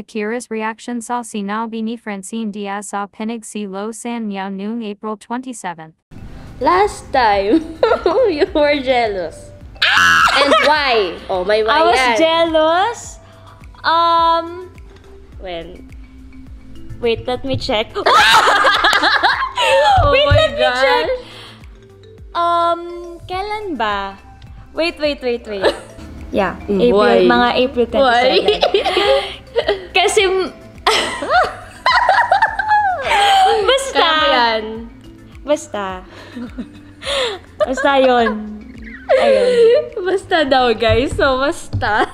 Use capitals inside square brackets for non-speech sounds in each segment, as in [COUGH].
Akira's reaction sa sinabi ni Francine Diaz sa Pinig si Lo San Yao noong April 27. Last time, [LAUGHS] you were jealous. And why? Oh, my why I was yan. jealous. Um, When? wait, let me check. [LAUGHS] [LAUGHS] Oh Wait, my let me check. Um, kailan ba? Wait, wait, wait, wait. Yeah, April, why? mga April 27. Yan. basta. Basta yun. Ayun. Basta daw, guys. So, basta.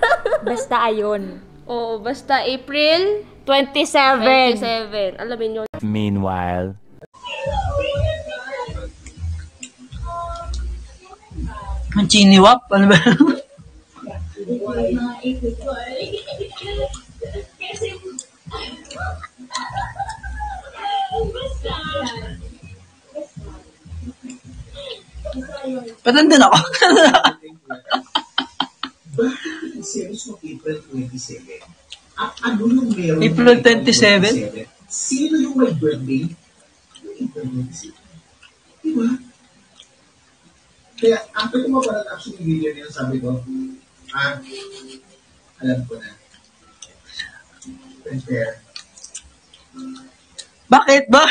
Basta ayun. Oo, basta April 27. 27. Alamin nyo. Meanwhile. Ang chiniwap? Ano ba? [LAUGHS] Ba't nandun ako? April 27. At ano yung meron? April ng 27? Sino yung may birthday? April 27. Diba? Kaya after ko mapanood actually yung video niya, sabi ko, ah, alam ko na. Unfair. Bakit ba?